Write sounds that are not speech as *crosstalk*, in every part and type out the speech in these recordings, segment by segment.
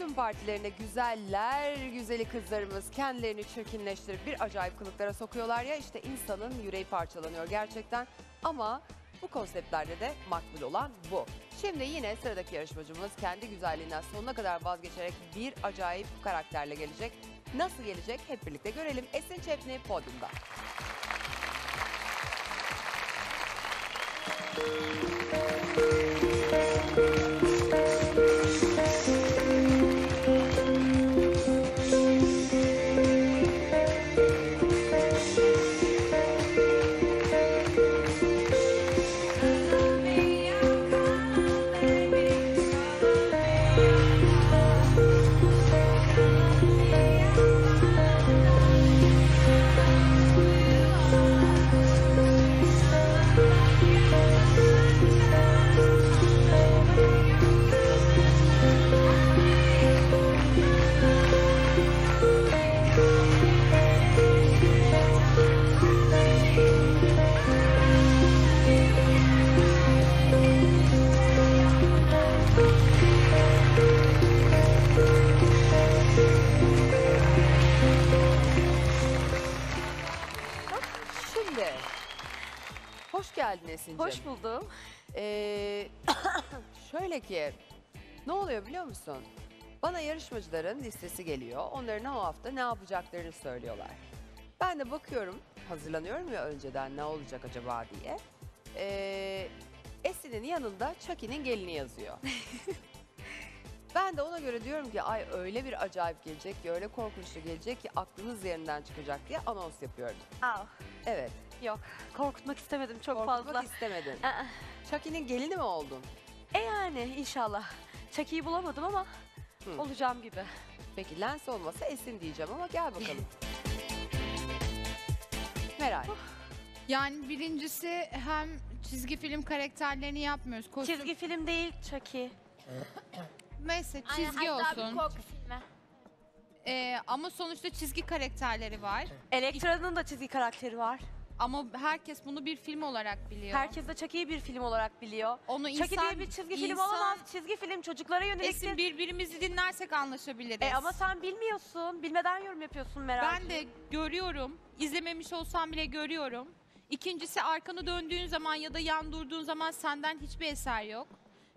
Kostüm partilerine güzeller, güzeli kızlarımız kendilerini çirkinleştirip bir acayip kılıklara sokuyorlar ya işte insanın yüreği parçalanıyor gerçekten. Ama bu konseptlerde de makbul olan bu. Şimdi yine sıradaki yarışmacımız kendi güzelliğinden sonuna kadar vazgeçerek bir acayip karakterle gelecek. Nasıl gelecek hep birlikte görelim. Esin Çepni podyumda. Hoş buldum. Ee, *coughs* şöyle ki ne oluyor biliyor musun? Bana yarışmacıların listesi geliyor. Onların o hafta ne yapacaklarını söylüyorlar. Ben de bakıyorum, hazırlanıyorum ya önceden ne olacak acaba diye. Ee, Esin'in yanında Chucky'nin gelini yazıyor. *laughs* ben de ona göre diyorum ki ay öyle bir acayip gelecek ki öyle korkunçlu gelecek ki aklınız yerinden çıkacak diye anons yapıyorum. Aa, Evet, yok. Korkutmak istemedim çok korkutmak fazla. istemedin. Aa, Chucky'nin gelini mi oldun? e yani inşallah. Çakiyi bulamadım ama Hı. olacağım gibi. Peki lens olmasa Esin diyeceğim ama gel bakalım. Meral. Yani birincisi hem çizgi film karakterlerini yapmıyoruz. Kostüm... Çizgi film değil Çaki. *coughs* Neyse Aynen, çizgi hatta bir olsun. korku filmi. Ee, ama sonuçta çizgi karakterleri var. Elektra'nın da çizgi karakteri var. Ama herkes bunu bir film olarak biliyor. Herkes de Çaki'yi bir film olarak biliyor. Onu Çaki insan, diye bir çizgi film insan- olamaz. Çizgi film çocuklara Esin yöneliktir. birbirimizi dinlersek anlaşabiliriz. E ama sen bilmiyorsun. Bilmeden yorum yapıyorsun Meral. Ben de görüyorum. izlememiş olsam bile görüyorum. İkincisi arkanı döndüğün zaman ya da yan durduğun zaman senden hiçbir eser yok.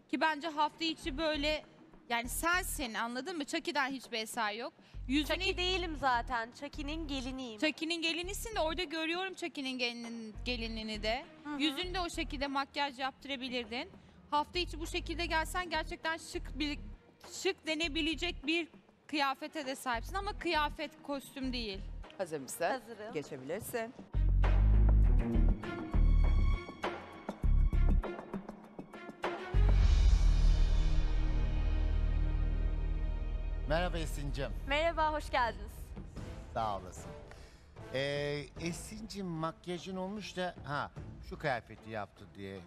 Ki bence hafta içi böyle yani sensin anladın mı? Chucky'den hiçbir eser yok. Yüzünü Çaki değilim zaten. Çaki'nin geliniyim. Chucky'nin gelinisin de orada görüyorum Chucky'nin gelinin, gelinini de. Hı hı. Yüzünü de o şekilde makyaj yaptırabilirdin. Hafta içi bu şekilde gelsen gerçekten şık bir şık denebilecek bir kıyafete de sahipsin ama kıyafet kostüm değil. Hazır mısın? Hazırım. Geçebilirsin. Merhaba Esin'cim. Merhaba, hoş geldiniz. Sağ olasın. Ee, Esin'cim makyajın olmuş da ha şu kıyafeti yaptı diye.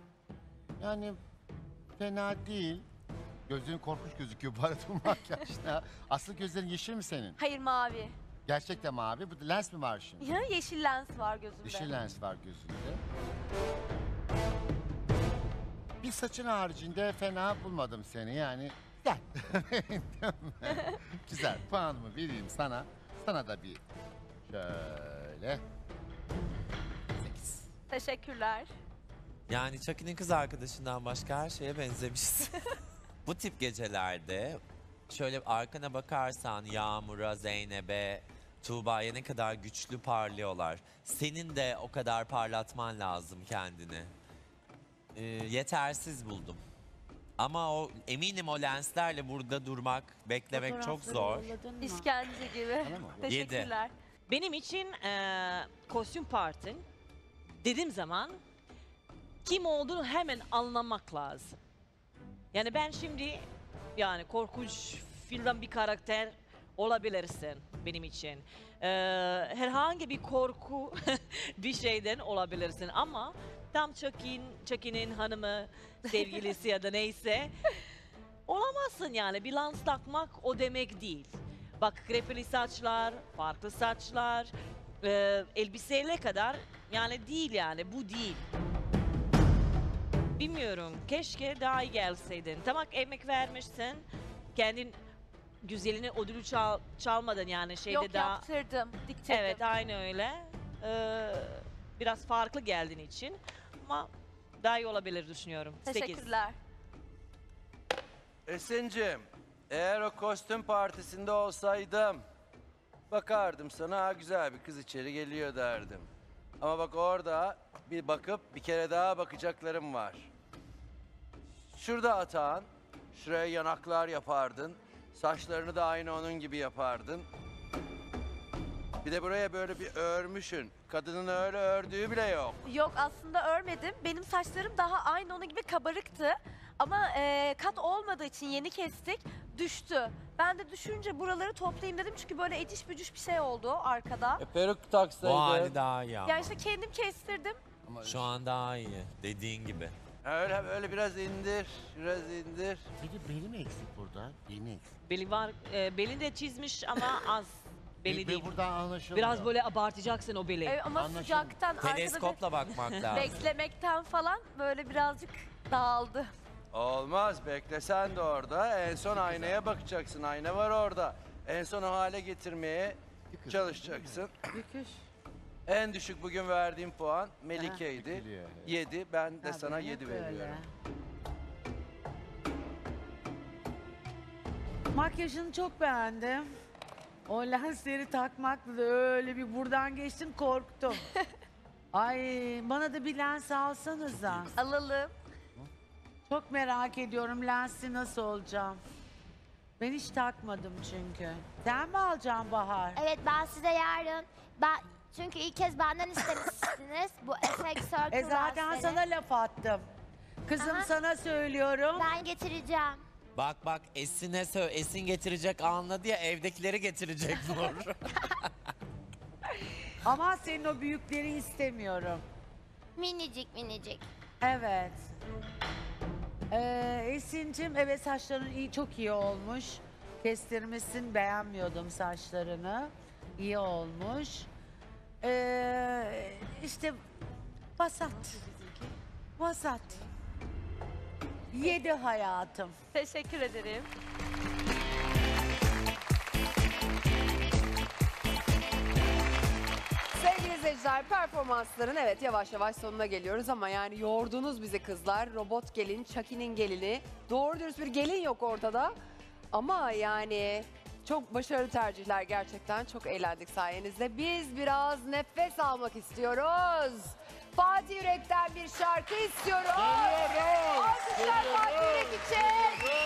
Yani fena değil. Gözlerin korkunç gözüküyor bu arada bu *laughs* makyajda. Aslı gözlerin yeşil mi senin? Hayır mavi. Gerçekten mavi. Bu lens mi var şimdi? Ya yeşil lens var gözümde. Yeşil lens var gözünde. Bir saçın haricinde fena bulmadım seni yani. Güzel. *laughs* Güzel. Puanımı vereyim sana. Sana da bir şöyle. Sekiz. Teşekkürler. Yani Chucky'nin kız arkadaşından başka her şeye benzemişsin. *laughs* Bu tip gecelerde şöyle arkana bakarsan Yağmur'a, Zeynep'e, Tuğba'ya ne kadar güçlü parlıyorlar. Senin de o kadar parlatman lazım kendini. Ee, yetersiz buldum. Ama o eminim o lenslerle burada durmak, beklemek çok zor. İşkence gibi. Tamam mı? *laughs* Teşekkürler. Benim için eee, kostüm partin dediğim zaman kim olduğunu hemen anlamak lazım. Yani ben şimdi yani korkunç filmden bir karakter olabilirsin benim için. Eee, herhangi bir korku *laughs* bir şeyden olabilirsin ama tam Chucky'nin Chucky'nin hanımı, sevgilisi ya da neyse olamazsın yani. Bir lens takmak o demek değil. Bak krepeli saçlar, farklı saçlar, e, elbiseyle kadar yani değil yani bu değil. Bilmiyorum keşke daha iyi gelseydin. Tamam emek vermişsin, kendin güzelini ödülü çal, çalmadın yani şeyde Yok daha. yaptırdım, diktirdim. Evet aynı öyle. Ee, biraz farklı geldiğin için ama daha iyi olabilir düşünüyorum. Sekiz. Teşekkürler. Esin'cim, eğer o kostüm partisinde olsaydım bakardım sana ha güzel bir kız içeri geliyor derdim. Ama bak orada bir bakıp bir kere daha bakacaklarım var. Şurada atağın, şuraya yanaklar yapardın. Saçlarını da aynı onun gibi yapardın. Bir de buraya böyle bir örmüşün. Kadının öyle ördüğü bile yok. Yok aslında örmedim. Benim saçlarım daha aynı onun gibi kabarıktı. Ama e, kat olmadığı için yeni kestik. Düştü. Ben de düşünce buraları toplayayım dedim çünkü böyle eciş bücüş bir şey oldu arkada. E peruk Bu hali daha iyi ama. Ya işte kendim kestirdim. Ama Şu an daha iyi. Dediğin gibi. Öyle böyle biraz indir, biraz indir. Bir de beli mi eksik burada? Beni eksik. Beli var, e, belini de çizmiş ama az. Beli Bir- bir değil. Buradan anlaşılmıyor. Biraz böyle abartacaksın o beli. Evet, ama Anlaşıldı. sıcaktan arkada Teleskopla bakmak lazım. *laughs* beklemekten falan böyle birazcık dağıldı. Olmaz beklesen de orada. En son aynaya bakacaksın. Ayna var orada. En son o hale getirmeye çalışacaksın. En düşük bugün verdiğim puan Melike'ydi. Dikiliyor, evet. 7. Ben de sana 7 veriyorum. Makyajını çok beğendim. O lensleri takmakla da öyle bir buradan geçtim korktum. *laughs* Ay bana da bir lens alsanıza. Alalım. Çok merak ediyorum lensi nasıl olacağım. Ben hiç takmadım çünkü. Sen mi alacaksın Bahar? Evet ben size yarın ben çünkü ilk kez benden istemiştiniz bu FX Circle E zaten lensleri. sana laf attım. Kızım Aha. sana söylüyorum. Ben getireceğim. Bak bak Esin'e söyle. Esin getirecek anladı ya evdekileri getirecek Nur. *laughs* Ama senin o büyükleri istemiyorum. Minicik minicik. Evet. Ee, Esin'cim evet saçların iyi çok iyi olmuş. Kestirmişsin beğenmiyordum saçlarını. İyi olmuş. Ee, işte vasat. Vasat. Yedi hayatım. Teşekkür ederim. Sevgili izleyiciler performansların evet yavaş yavaş sonuna geliyoruz ama yani yordunuz bizi kızlar. Robot gelin, Chucky'nin gelini. Doğru dürüst bir gelin yok ortada. Ama yani çok başarılı tercihler gerçekten. Çok eğlendik sayenizde. Biz biraz nefes almak istiyoruz. Fatih Yürek'ten bir şarkı istiyoruz. Alkışlar Fatih Yürek için.